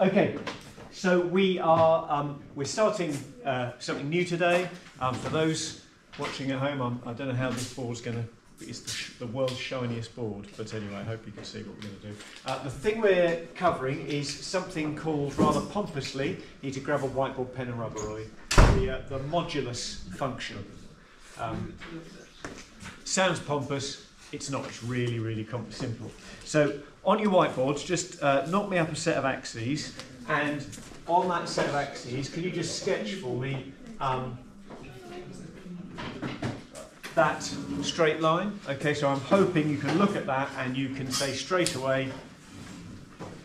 Okay, so we are um, we're starting uh, something new today. Um, for those watching at home, I'm, I do not know how this board's going to. It's the, the, world's shiniest board, but anyway, I hope you can see what we're going to do. Uh, the thing we're covering is something called, rather pompously, you need to grab a whiteboard pen and rubber, Roy, the, uh, the modulus function. Um, sounds pompous, it's not, it's really, really simple. So on your whiteboards, just uh, knock me up a set of axes, and on that set of axes, can you just sketch for me um, that straight line? Okay, so I'm hoping you can look at that and you can say straight away,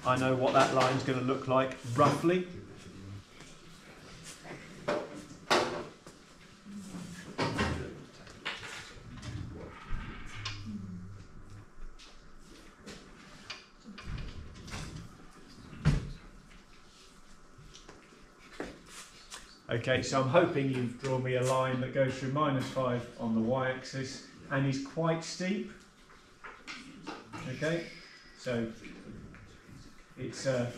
I know what that line's going to look like roughly. Okay, so I'm hoping you've drawn me a line that goes through minus 5 on the y-axis and is quite steep. Okay, so it's uh,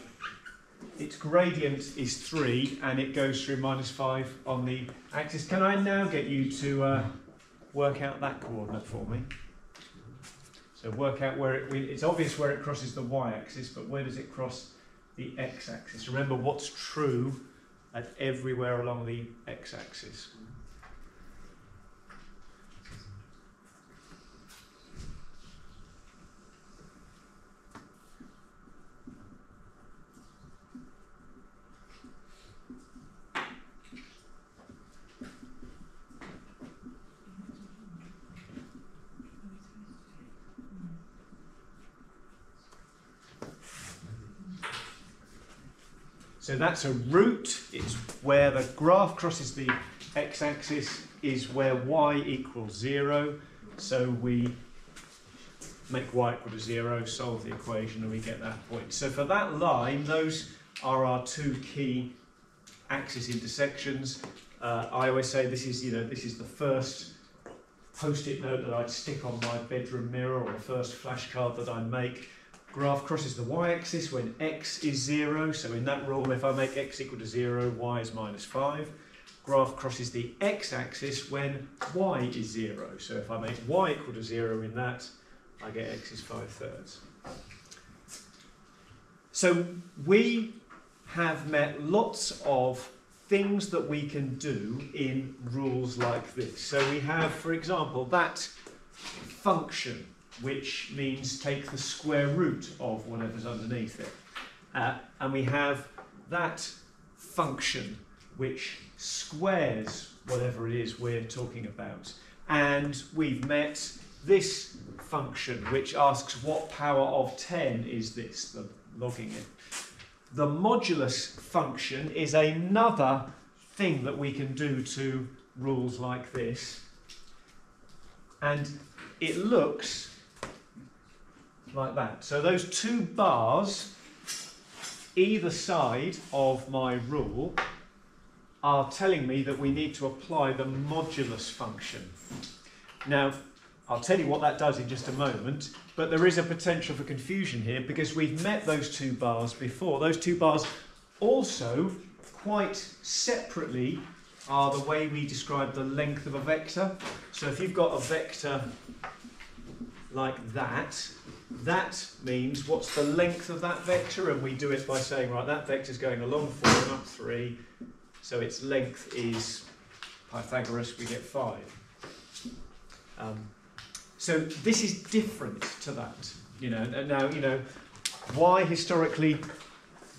its gradient is 3 and it goes through minus 5 on the axis. Can I now get you to uh, work out that coordinate for me? So work out where it, it's obvious where it crosses the y-axis, but where does it cross the x-axis? Remember what's true at everywhere along the x-axis. That's a root. It's where the graph crosses the x-axis is where y equals 0. So we make y equal to 0, solve the equation, and we get that point. So for that line, those are our two key axis intersections. Uh, I always say this is, you know, this is the first post-it note that I'd stick on my bedroom mirror or the first flashcard that I'd make graph crosses the y-axis when x is 0. So in that rule, if I make x equal to 0, y is minus 5. Graph crosses the x-axis when y is 0. So if I make y equal to 0 in that, I get x is 5 thirds. So we have met lots of things that we can do in rules like this. So we have, for example, that function which means take the square root of whatever's underneath it. Uh, and we have that function which squares whatever it is we're talking about. And we've met this function which asks what power of 10 is this, the logging it. The modulus function is another thing that we can do to rules like this. And it looks like that. So those two bars either side of my rule are telling me that we need to apply the modulus function. Now, I'll tell you what that does in just a moment, but there is a potential for confusion here because we've met those two bars before. Those two bars also, quite separately, are the way we describe the length of a vector. So if you've got a vector like that, that means what's the length of that vector, and we do it by saying, right, that vector is going along 4 and up 3, so its length is Pythagoras, we get 5. Um, so this is different to that, you know, and now, you know, why historically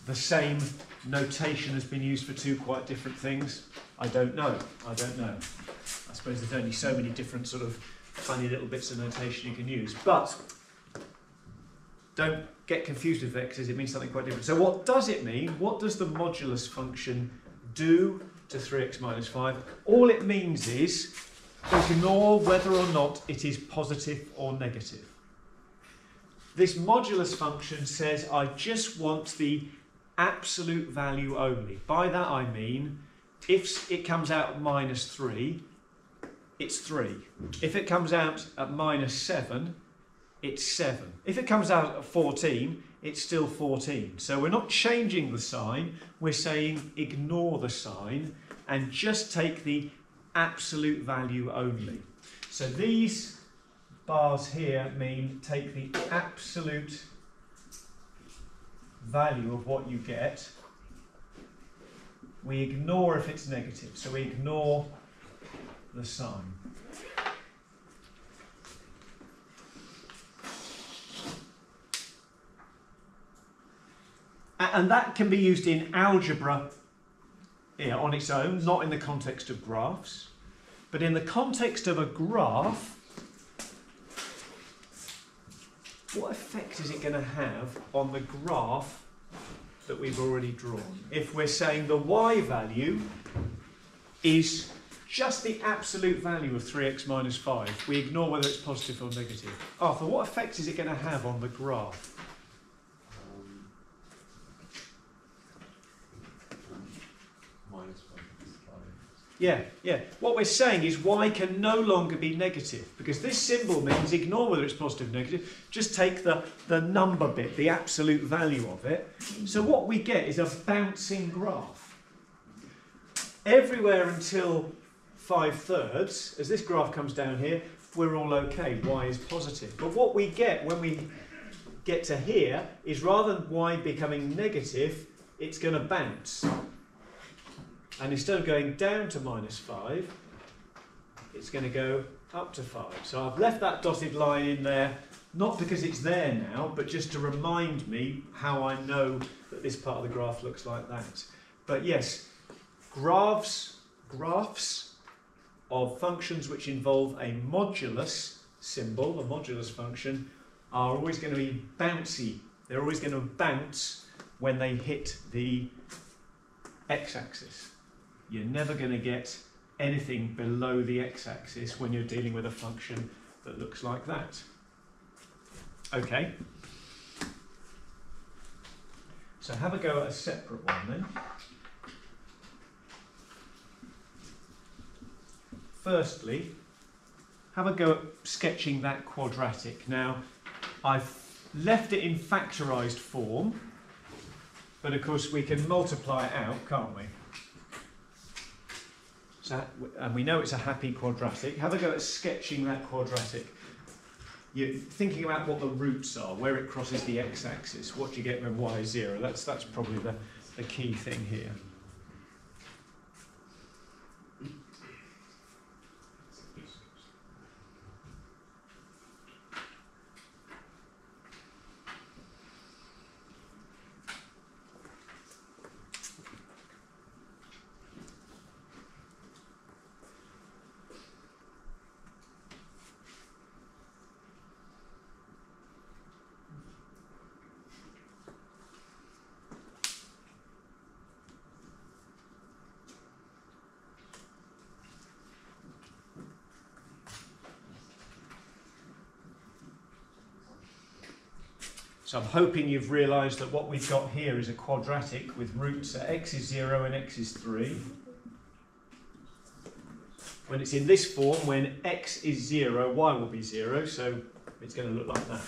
the same notation has been used for two quite different things, I don't know, I don't know. I suppose there's only so many different sort of funny little bits of notation you can use, but don't get confused with vectors, it means something quite different. So what does it mean? What does the modulus function do to 3x minus 5? All it means is ignore whether or not it is positive or negative. This modulus function says I just want the absolute value only. By that I mean if it comes out minus 3, it's 3. If it comes out at minus 7, it's 7. If it comes out at 14, it's still 14. So we're not changing the sign, we're saying ignore the sign and just take the absolute value only. So these bars here mean take the absolute value of what you get. We ignore if it's negative, so we ignore the sign. And that can be used in algebra yeah, on its own, not in the context of graphs. But in the context of a graph, what effect is it going to have on the graph that we've already drawn? If we're saying the y value is just the absolute value of 3x minus 5, we ignore whether it's positive or negative. Arthur, what effect is it going to have on the graph? Yeah, yeah. What we're saying is y can no longer be negative because this symbol means ignore whether it's positive or negative, just take the, the number bit, the absolute value of it. So what we get is a bouncing graph. Everywhere until 5 thirds, as this graph comes down here, we're all okay, y is positive. But what we get when we get to here is rather than y becoming negative, it's going to bounce. And instead of going down to minus 5, it's going to go up to 5. So I've left that dotted line in there, not because it's there now, but just to remind me how I know that this part of the graph looks like that. But yes, graphs, graphs of functions which involve a modulus symbol, a modulus function, are always going to be bouncy. They're always going to bounce when they hit the x-axis. You're never going to get anything below the x-axis when you're dealing with a function that looks like that. Okay. So have a go at a separate one then. Firstly, have a go at sketching that quadratic. Now, I've left it in factorised form, but of course we can multiply it out, can't we? And we know it's a happy quadratic. Have a go at sketching that quadratic. You're thinking about what the roots are, where it crosses the x-axis, what do you get when y is zero. That's, that's probably the, the key thing here. So I'm hoping you've realised that what we've got here is a quadratic with roots at x is 0 and x is 3. When it's in this form, when x is 0, y will be 0, so it's going to look like that.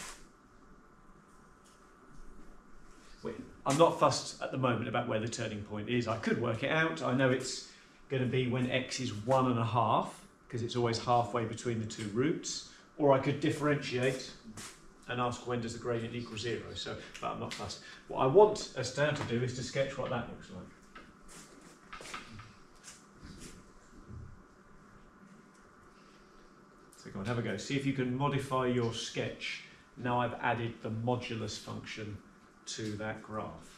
I'm not fussed at the moment about where the turning point is. I could work it out. I know it's going to be when x is 1 and a half, because it's always halfway between the two roots. Or I could differentiate and ask when does the gradient equal zero. So, but I'm not fussed. What I want us now to do is to sketch what that looks like. So go and have a go. See if you can modify your sketch. Now I've added the modulus function to that graph.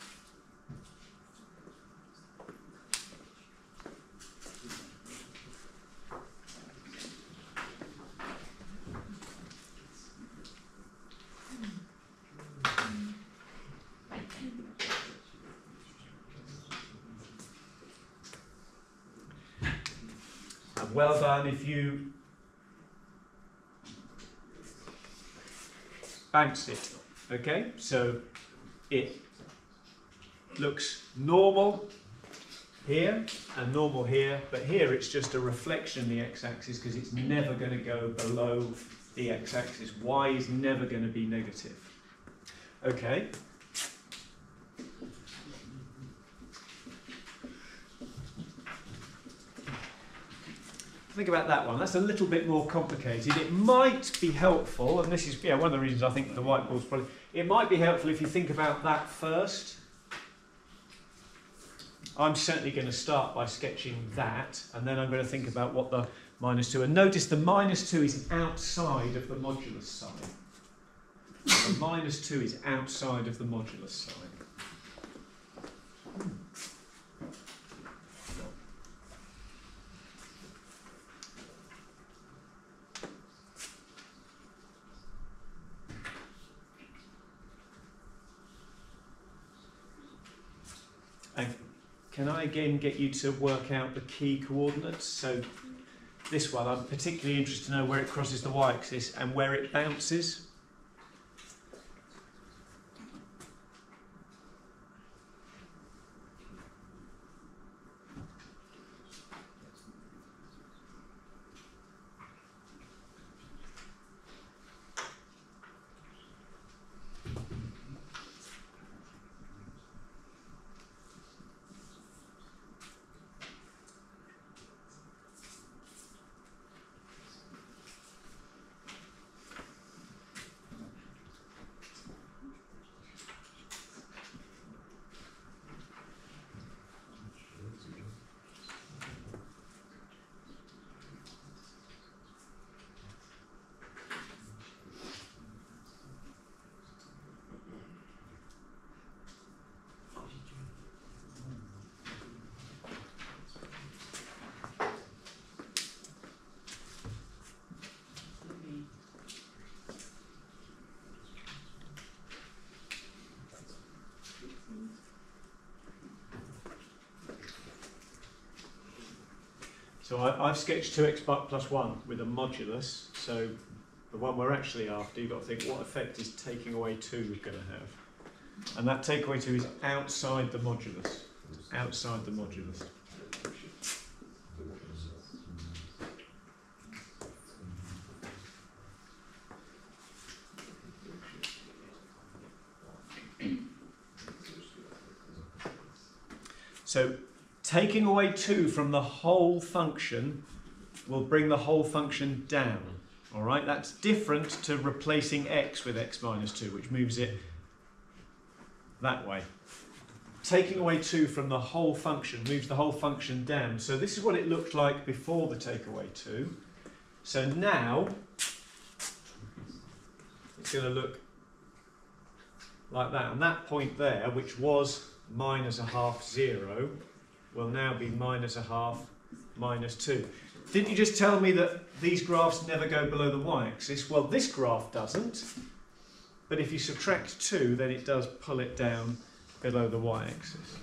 Well done if you bounced it. Okay, so it looks normal here and normal here, but here it's just a reflection in the x-axis because it's never going to go below the x-axis. y is never going to be negative. Okay. Think about that one. That's a little bit more complicated. It might be helpful, and this is yeah, one of the reasons I think the whiteboard's probably. It might be helpful if you think about that first. I'm certainly going to start by sketching that, and then I'm going to think about what the minus 2. And notice the minus 2 is outside of the modulus sign. The minus 2 is outside of the modulus sign. And can I again get you to work out the key coordinates? So this one, I'm particularly interested to know where it crosses the y-axis and where it bounces. So I, have sketched 2x plus 1 with a modulus. So the one we're actually after, you've got to think what effect is taking away 2 going to have? And that take away 2 is outside the modulus. Outside the modulus. So Taking away 2 from the whole function will bring the whole function down. All right, that's different to replacing x with x minus 2, which moves it that way. Taking away 2 from the whole function moves the whole function down. So this is what it looked like before the takeaway 2. So now it's going to look like that. And that point there, which was minus a half 0, will now be minus a half minus 2. Didn't you just tell me that these graphs never go below the y-axis? Well, this graph doesn't, but if you subtract 2, then it does pull it down below the y-axis.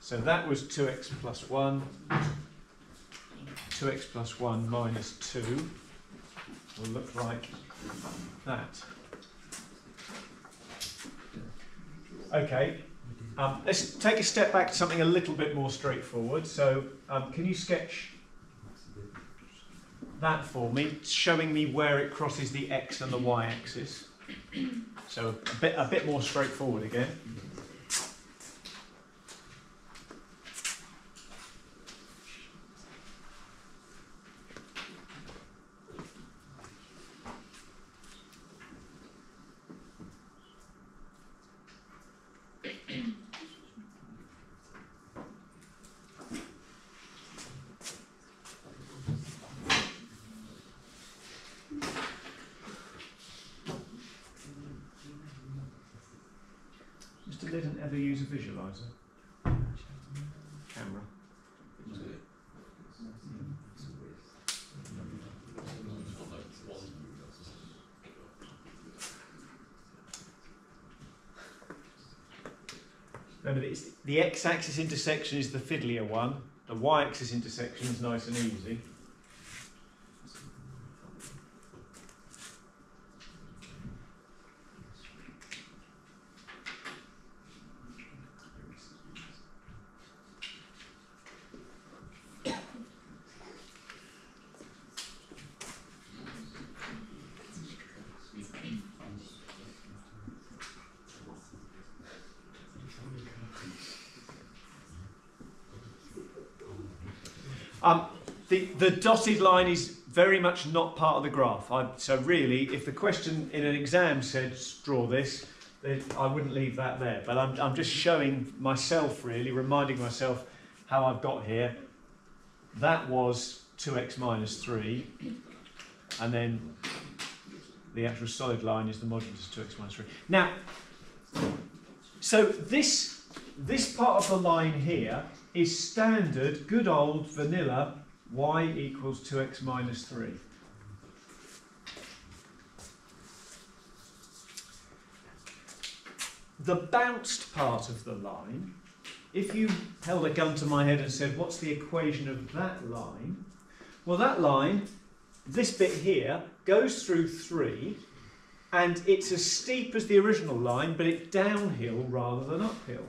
So that was 2x plus 1, 2x plus 1 minus 2 will look like that. Okay, um, let's take a step back to something a little bit more straightforward. So, um, can you sketch that for me, showing me where it crosses the x and the y axis? So, a bit, a bit more straightforward again. Didn't ever use a visualizer? Camera. Remember, the x-axis intersection is the fiddlier one. The y-axis intersection is nice and easy. Um, the, the dotted line is very much not part of the graph. I, so really, if the question in an exam said draw this, then I wouldn't leave that there. But I'm, I'm just showing myself really, reminding myself how I've got here. That was 2x minus 3, and then the actual solid line is the modulus of 2x minus 3. Now, so this, this part of the line here is standard, good old vanilla y equals 2x minus 3. The bounced part of the line, if you held a gun to my head and said, what's the equation of that line? Well, that line, this bit here, goes through 3, and it's as steep as the original line, but it's downhill rather than uphill.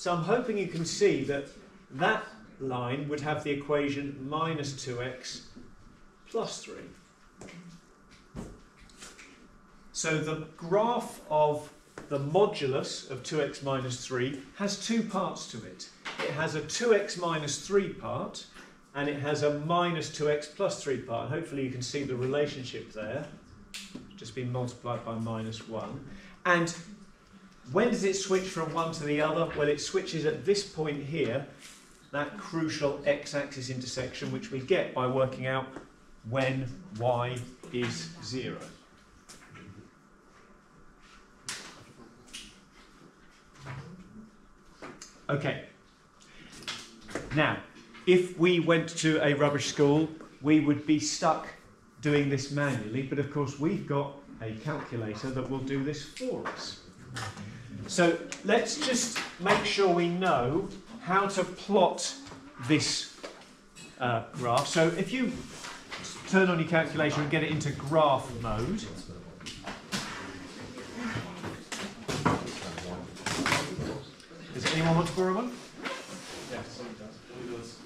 So I'm hoping you can see that that line would have the equation minus 2x plus 3. So the graph of the modulus of 2x minus 3 has two parts to it. It has a 2x minus 3 part and it has a minus 2x plus 3 part. And hopefully you can see the relationship there. Just been multiplied by minus 1. And when does it switch from one to the other? Well, it switches at this point here that crucial x-axis intersection which we get by working out when y is 0. Okay. Now, if we went to a rubbish school, we would be stuck doing this manually, but of course we've got a calculator that will do this for us. So let's just make sure we know how to plot this uh, graph. So if you turn on your calculator and get it into graph mode, does anyone want to borrow one? Yes, does.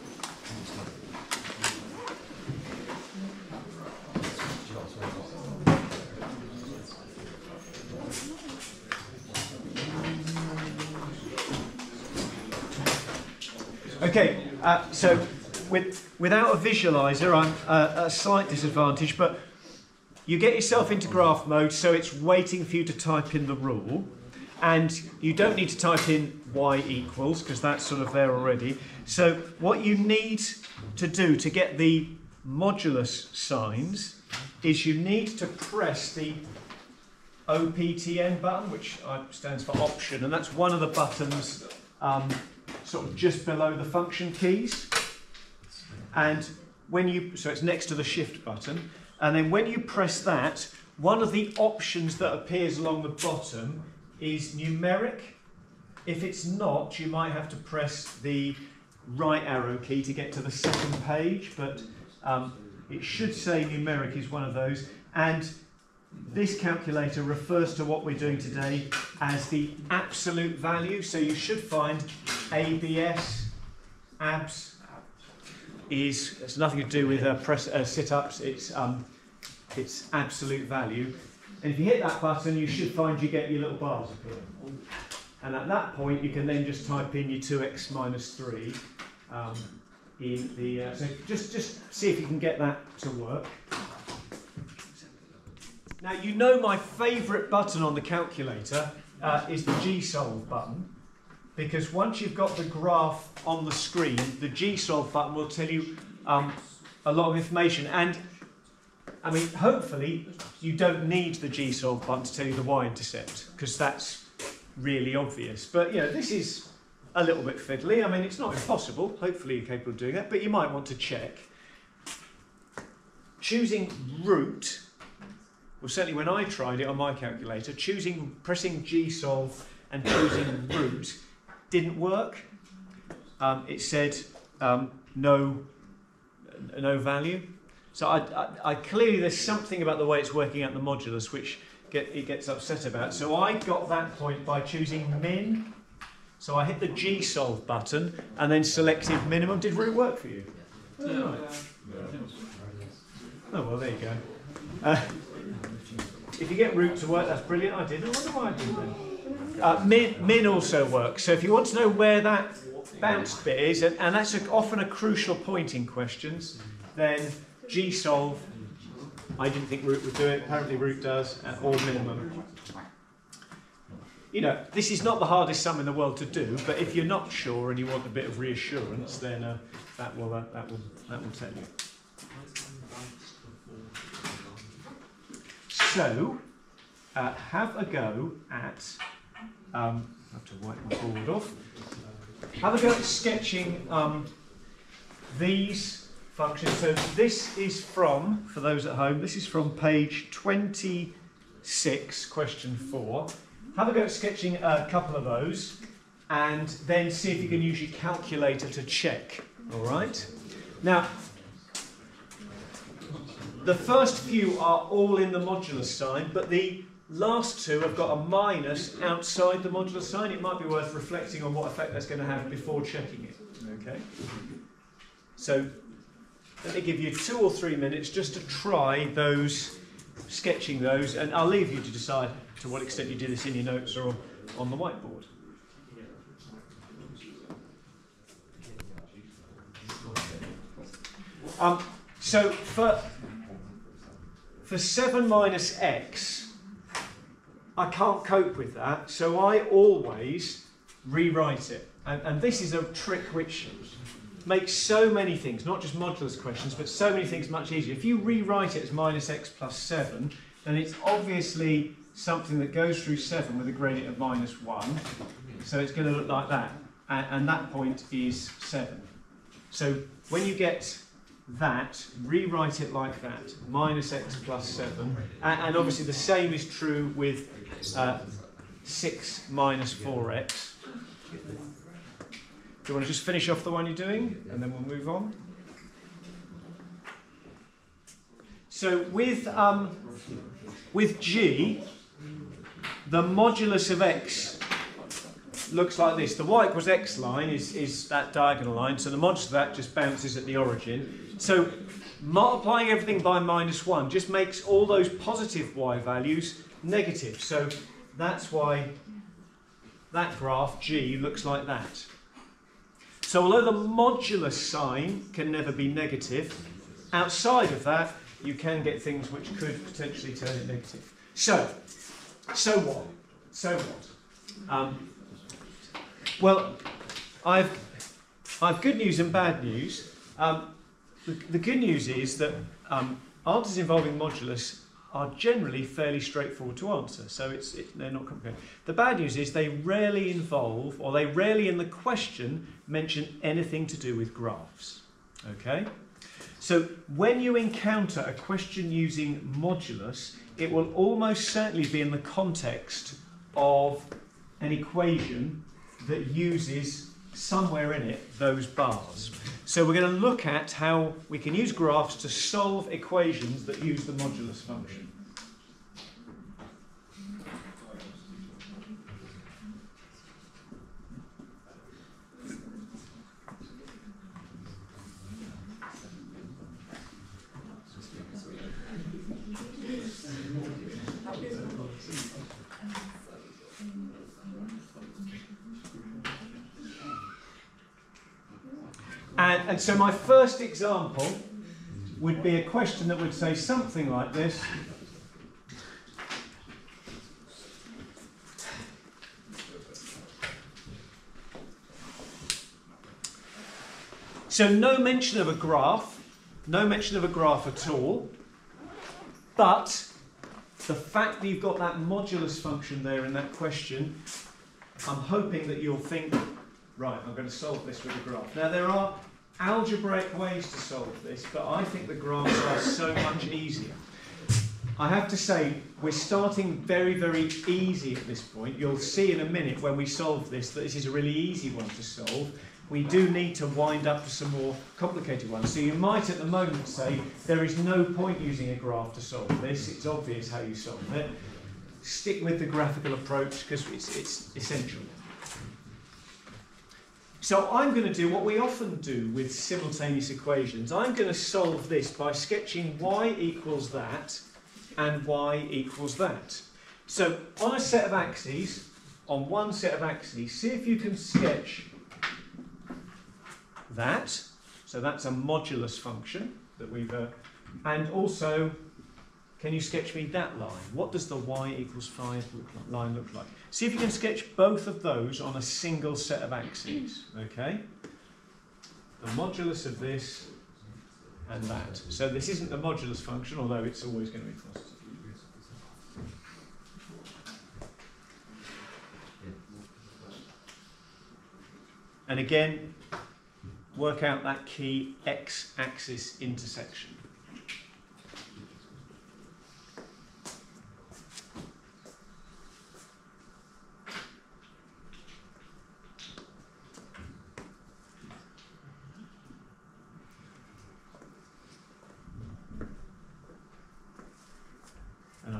Okay, uh, so with, without a visualizer, I'm uh, a slight disadvantage, but you get yourself into graph mode, so it's waiting for you to type in the rule. And you don't need to type in y equals, because that's sort of there already. So what you need to do to get the modulus signs is you need to press the OPTN button, which stands for option, and that's one of the buttons um, sort of just below the function keys. And when you, so it's next to the shift button, and then when you press that, one of the options that appears along the bottom is numeric. If it's not, you might have to press the right arrow key to get to the second page, but um, it should say numeric is one of those. And this calculator refers to what we're doing today as the absolute value. So you should find ABS, abs, is it's nothing to do with uh, press uh, sit-ups. It's um, it's absolute value. And if you hit that button, you should find you get your little bars appear. And at that point, you can then just type in your 2x minus 3 um, in the. Uh, so just just see if you can get that to work. Now you know my favourite button on the calculator uh, is the G-solve button because once you've got the graph on the screen, the G-solve button will tell you um, a lot of information. And I mean, hopefully, you don't need the G-solve button to tell you the y-intercept because that's really obvious. But you know, this is a little bit fiddly. I mean, it's not impossible. Hopefully, you're capable of doing that, but you might want to check. Choosing root, well, certainly when I tried it on my calculator, choosing pressing G solve and choosing root didn't work. Um, it said um, no, no value. So I, I, I, clearly there's something about the way it's working out the modulus which get, it gets upset about. So I got that point by choosing min. So I hit the G solve button and then selected minimum. Did root work for you? Oh, right. oh well, there you go. Uh, if you get root to work, that's brilliant. I did. I wonder why I did that. Uh, min, min also works. So if you want to know where that bounced bit is, and, and that's a, often a crucial point in questions, then G-solve, I didn't think Root would do it, apparently Root does, at all minimum. You know, this is not the hardest sum in the world to do, but if you're not sure and you want a bit of reassurance, then uh, that, will, uh, that, will, that will tell you. So, uh, have a go at, um, I have to wipe my board off, have a go at sketching um, these functions. So this is from, for those at home, this is from page 26, question 4. Have a go at sketching a couple of those and then see if you can use your calculator to check. All right? Now, the first few are all in the modulus sign, but the last two have got a minus outside the modulus sign. It might be worth reflecting on what effect that's going to have before checking it. Okay? So, let me give you two or three minutes just to try those, sketching those, and I'll leave you to decide to what extent you do this in your notes or on the whiteboard. Um, so for for 7 minus x, I can't cope with that, so I always rewrite it. And, and this is a trick which makes so many things, not just modulus questions, but so many things much easier. If you rewrite it as minus x plus 7, then it's obviously something that goes through 7 with a gradient of minus 1. So it's going to look like that. And, and that point is 7. So when you get that, rewrite it like that, minus x plus 7. And, and obviously the same is true with uh, 6 minus 4x. Do you want to just finish off the one you're doing, and then we'll move on? So with, um, with g, the modulus of x looks like this. The y equals x line is, is that diagonal line, so the modulus of that just bounces at the origin. So multiplying everything by minus 1 just makes all those positive y values negative. So that's why that graph, g, looks like that. So although the modulus sign can never be negative, outside of that, you can get things which could potentially turn it negative. So, so what? So what? Um, well, I've, I've good news and bad news. Um, the, good news is that um, answers involving modulus are generally fairly straightforward to answer, so it's, it, they're not complicated. The bad news is they rarely involve, or they rarely in the question mention anything to do with graphs. Okay? So when you encounter a question using modulus, it will almost certainly be in the context of an equation that uses somewhere in it those bars. So we're going to look at how we can use graphs to solve equations that use the modulus function. And, so my first example would be a question that would say something like this. So no mention of a graph, no mention of a graph at all, but the fact that you've got that modulus function there in that question, I'm hoping that you'll think right, I'm going to solve this with a graph. Now, there are algebraic ways to solve this, but I think the graphs are so much easier. I have to say, we're starting very, very easy at this point. You'll see in a minute when we solve this that this is a really easy one to solve. We do need to wind up to some more complicated ones. So you might at the moment say, there is no point using a graph to solve this. It's obvious how you solve it. Stick with the graphical approach because it's, it's essential. So I'm going to do what we often do with simultaneous equations. I'm going to solve this by sketching y equals that and y equals that. So on a set of axes, on one set of axes, see if you can sketch that. So that's a modulus function that we've, uh, and also, can you sketch me that line? What does the y equals 5 look like, line look like? See if you can sketch both of those on a single set of axes, okay? The modulus of this and that. So this isn't the modulus function, although it's always going to be positive. And again, work out that key x-axis intersection.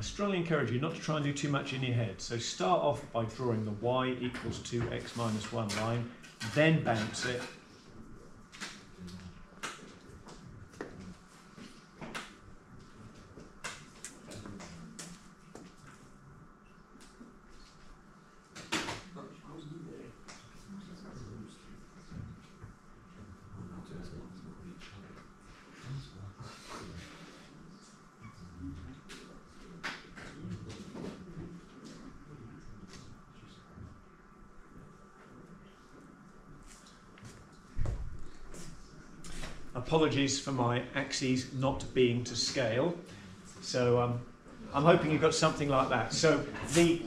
Strongly encourage you not to try and do too much in your head. So start off by drawing the y equals 2x minus 1 line, then bounce it, Apologies for my axes not being to scale. So um, I'm hoping you've got something like that. So the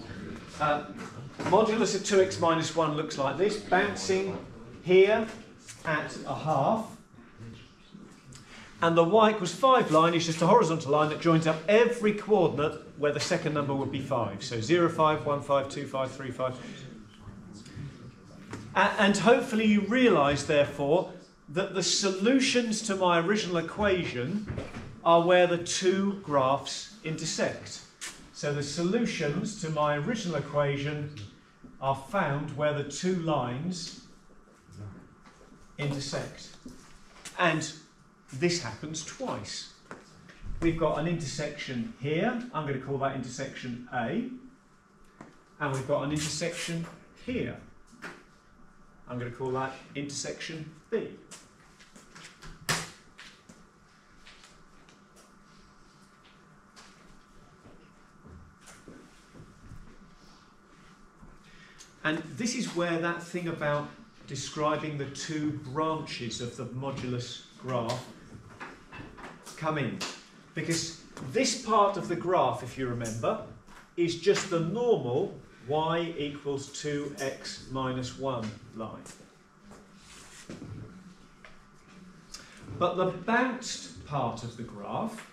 uh, modulus of 2x minus 1 looks like this, bouncing here at a half. And the y equals 5 line is just a horizontal line that joins up every coordinate where the second number would be 5. So 0, 5, 1, 5, 2, 5, 3, 5. And hopefully you realise, therefore, that the solutions to my original equation are where the two graphs intersect. So the solutions to my original equation are found where the two lines intersect. And this happens twice. We've got an intersection here, I'm going to call that intersection A, and we've got an intersection here. I'm going to call that intersection B. And this is where that thing about describing the two branches of the modulus graph come in. Because this part of the graph, if you remember, is just the normal y equals 2x minus 1 line. But the bounced part of the graph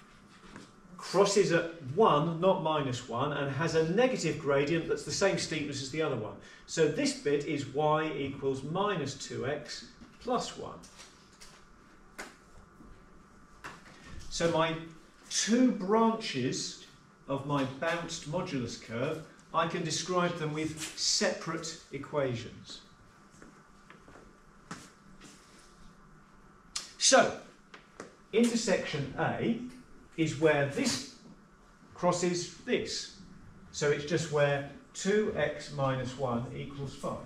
crosses at 1, not minus 1, and has a negative gradient that's the same steepness as the other one. So this bit is y equals minus 2x plus 1. So my two branches of my bounced modulus curve, I can describe them with separate equations. So, intersection A is where this crosses this. So it's just where 2x minus 1 equals 5.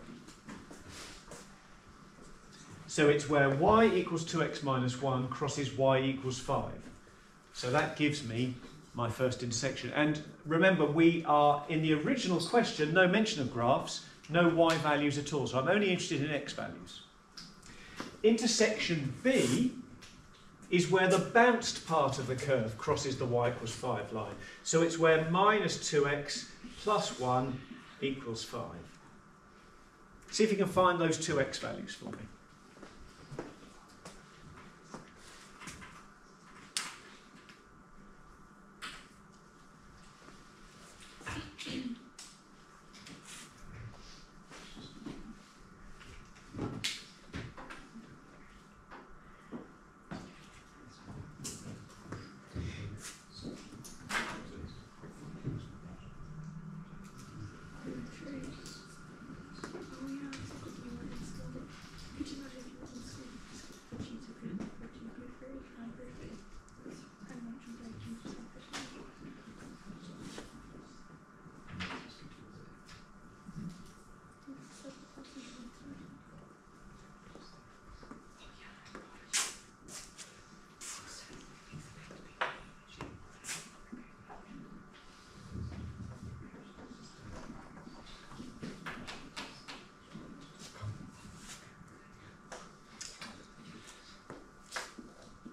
So it's where y equals 2x minus 1 crosses y equals 5. So that gives me my first intersection. And remember, we are, in the original question, no mention of graphs, no y values at all. So I'm only interested in x values. Intersection B is where the bounced part of the curve crosses the y equals 5 line. So it's where minus 2x plus 1 equals 5. See if you can find those two x values for me.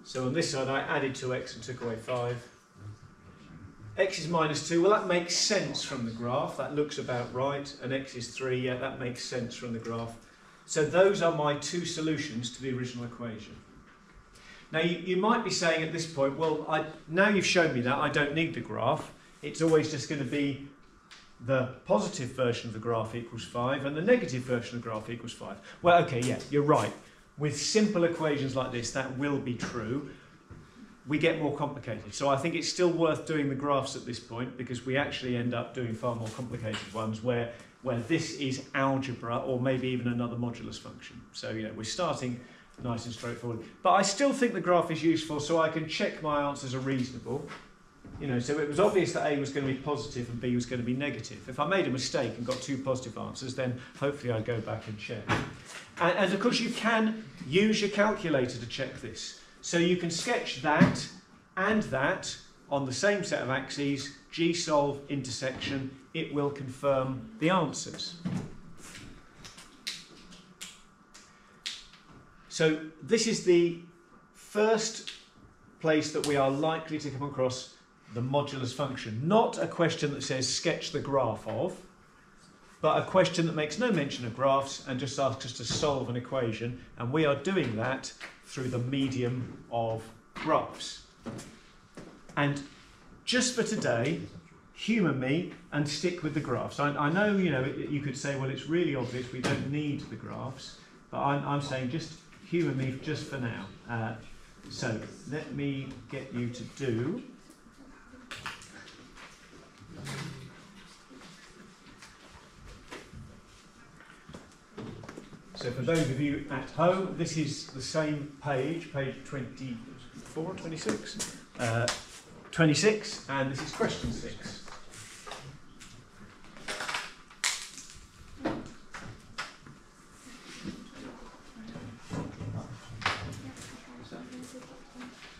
So on this side, I added 2x and took away 5. x is minus 2. Well, that makes sense from the graph. That looks about right. And x is 3. Yeah, that makes sense from the graph. So those are my two solutions to the original equation. Now, you, you might be saying at this point, well, I, now you've shown me that, I don't need the graph. It's always just going to be the positive version of the graph equals 5 and the negative version of the graph equals 5. Well, okay, yeah, you're right. With simple equations like this, that will be true. We get more complicated. So I think it's still worth doing the graphs at this point because we actually end up doing far more complicated ones where, where this is algebra or maybe even another modulus function. So, you know, we're starting nice and straightforward. But I still think the graph is useful so I can check my answers are reasonable. You know, so it was obvious that A was going to be positive and B was going to be negative. If I made a mistake and got two positive answers, then hopefully I'd go back and check. And, and of course, you can use your calculator to check this. So you can sketch that and that on the same set of axes, G solve intersection, it will confirm the answers. So this is the first place that we are likely to come across the modulus function. Not a question that says sketch the graph of, but a question that makes no mention of graphs and just asks us to solve an equation. And we are doing that through the medium of graphs. And just for today, humour me and stick with the graphs. I, I know, you know, you could say, well, it's really obvious we don't need the graphs, but I'm, I'm saying just humour me just for now. Uh, so let me get you to do So for those of you at home, this is the same page, page 24, 26? Uh, 26, and this is question 6.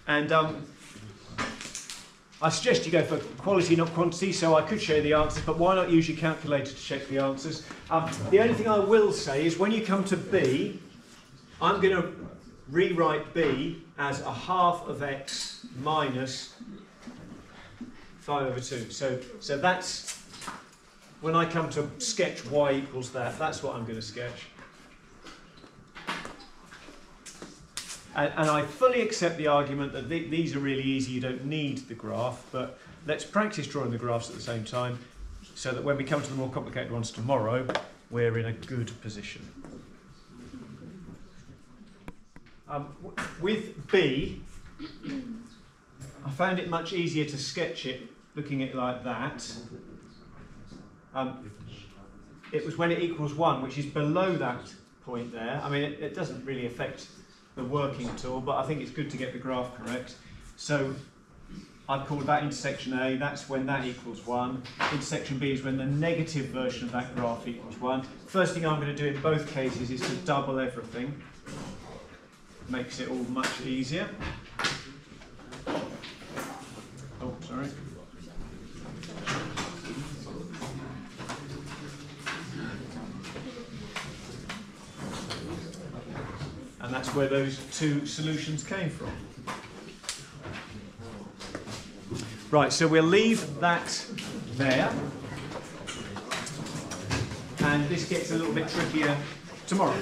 And um, I suggest you go for quality, not quantity, so I could show you the answers, but why not use your calculator to check the answers? Um, the only thing I will say is when you come to B, I'm going to rewrite B as a half of x minus 5 over 2. So, so that's, when I come to sketch y equals that, that's what I'm going to sketch. And, and I fully accept the argument that th these are really easy, you don't need the graph, but let's practice drawing the graphs at the same time so that when we come to the more complicated ones tomorrow, we're in a good position. Um, with B, I found it much easier to sketch it looking at it like that. Um, it was when it equals 1, which is below that point there. I mean, it, it doesn't really affect the working tool, but I think it's good to get the graph correct. So I've called that intersection A, that's when that equals 1. Intersection B is when the negative version of that graph equals 1. First thing I'm going to do in both cases is to double everything. Makes it all much easier. Oh, sorry. And that's where those two solutions came from. Right, so we'll leave that there. And this gets a little bit trickier tomorrow.